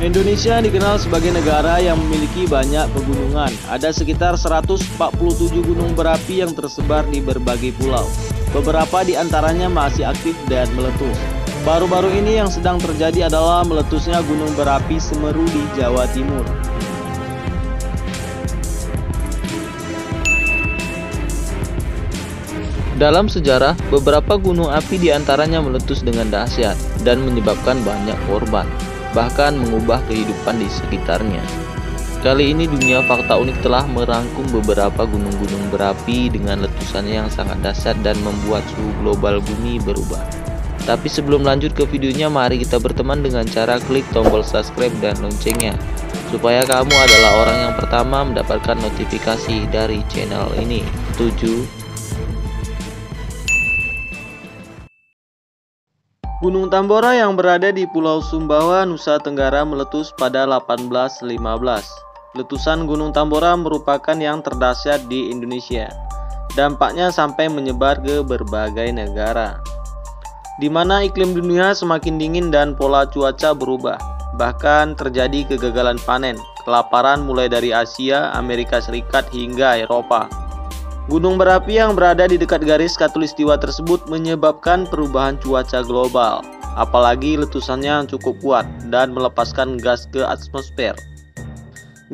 Indonesia dikenal sebagai negara yang memiliki banyak pegunungan. Ada sekitar 147 gunung berapi yang tersebar di berbagai pulau. Beberapa di antaranya masih aktif dan meletus. Baru-baru ini yang sedang terjadi adalah meletusnya gunung berapi Semeru di Jawa Timur. Dalam sejarah, beberapa gunung api di antaranya meletus dengan dahsyat dan menyebabkan banyak korban, bahkan mengubah kehidupan di sekitarnya. Kali ini dunia fakta unik telah merangkum beberapa gunung-gunung berapi dengan letusannya yang sangat dahsyat dan membuat suhu global bumi berubah. Tapi sebelum lanjut ke videonya, mari kita berteman dengan cara klik tombol subscribe dan loncengnya, supaya kamu adalah orang yang pertama mendapatkan notifikasi dari channel ini. 7 Gunung Tambora yang berada di Pulau Sumbawa, Nusa Tenggara meletus pada 1815. Letusan Gunung Tambora merupakan yang terdahsyat di Indonesia. Dampaknya sampai menyebar ke berbagai negara. Di mana iklim dunia semakin dingin dan pola cuaca berubah. Bahkan terjadi kegagalan panen, kelaparan mulai dari Asia, Amerika Serikat hingga Eropa. Gunung berapi yang berada di dekat garis katulistiwa tersebut menyebabkan perubahan cuaca global, apalagi letusannya cukup kuat dan melepaskan gas ke atmosfer.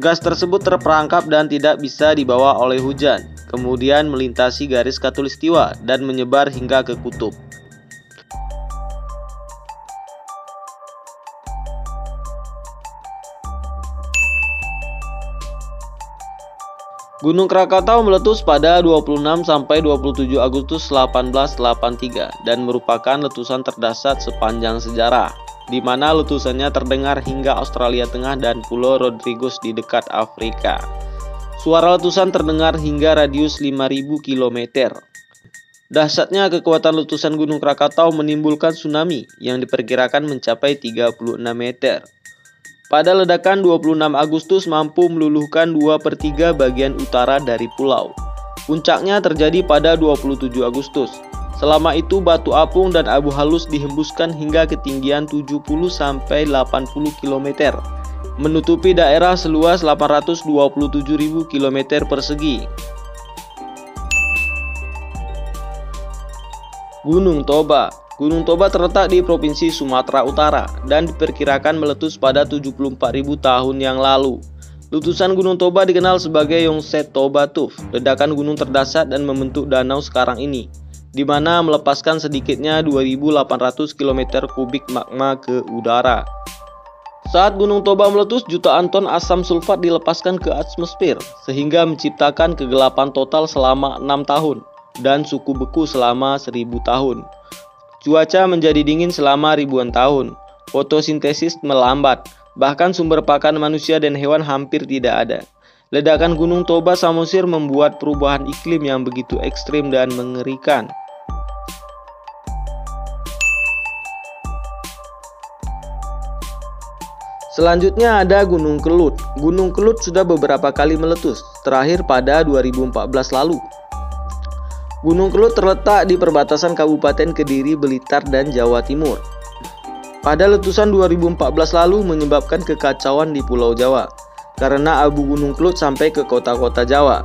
Gas tersebut terperangkap dan tidak bisa dibawa oleh hujan, kemudian melintasi garis katulistiwa dan menyebar hingga ke kutub. Gunung Krakatau meletus pada 26 sampai 27 Agustus 1883 dan merupakan letusan terdasar sepanjang sejarah, di mana letusannya terdengar hingga Australia Tengah dan Pulau Rodrigues di dekat Afrika. Suara letusan terdengar hingga radius 5000 km. Dahsyatnya kekuatan letusan Gunung Krakatau menimbulkan tsunami yang diperkirakan mencapai 36 meter. Pada ledakan 26 Agustus mampu meluluhkan 2 per 3 bagian utara dari pulau. Puncaknya terjadi pada 27 Agustus. Selama itu batu apung dan abu halus dihembuskan hingga ketinggian 70-80 km, menutupi daerah seluas 827.000 km persegi. Gunung Toba Gunung Toba terletak di Provinsi Sumatera Utara dan diperkirakan meletus pada 74.000 tahun yang lalu. Letusan Gunung Toba dikenal sebagai Yongset Toba Tuf, ledakan gunung terdasar dan membentuk danau sekarang ini, di mana melepaskan sedikitnya 2.800 km kubik magma ke udara. Saat Gunung Toba meletus, jutaan ton asam sulfat dilepaskan ke atmosfer, sehingga menciptakan kegelapan total selama 6 tahun dan suku beku selama 1000 tahun. Cuaca menjadi dingin selama ribuan tahun. Fotosintesis melambat, bahkan sumber pakan manusia dan hewan hampir tidak ada. Ledakan Gunung Toba Samosir membuat perubahan iklim yang begitu ekstrim dan mengerikan. Selanjutnya ada Gunung Kelut. Gunung Kelut sudah beberapa kali meletus, terakhir pada 2014 lalu. Gunung Kelut terletak di perbatasan Kabupaten Kediri, Blitar, dan Jawa Timur. Pada letusan 2014 lalu menyebabkan kekacauan di Pulau Jawa karena abu Gunung Kelut sampai ke kota-kota Jawa.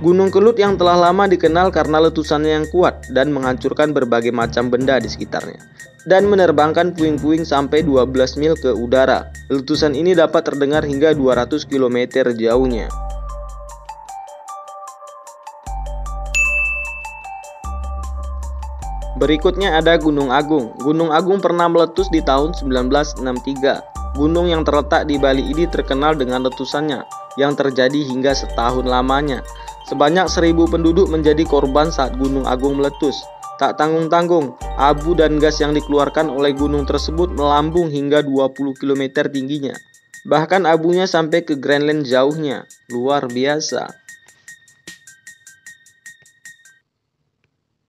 Gunung Kelut yang telah lama dikenal karena letusannya yang kuat dan menghancurkan berbagai macam benda di sekitarnya dan menerbangkan puing-puing sampai 12 mil ke udara. Letusan ini dapat terdengar hingga 200 km jauhnya. Berikutnya ada Gunung Agung. Gunung Agung pernah meletus di tahun 1963. Gunung yang terletak di Bali ini terkenal dengan letusannya yang terjadi hingga setahun lamanya. Sebanyak seribu penduduk menjadi korban saat Gunung Agung meletus. Tak tanggung-tanggung, abu dan gas yang dikeluarkan oleh gunung tersebut melambung hingga 20 km tingginya. Bahkan abunya sampai ke Greenland jauhnya. Luar biasa.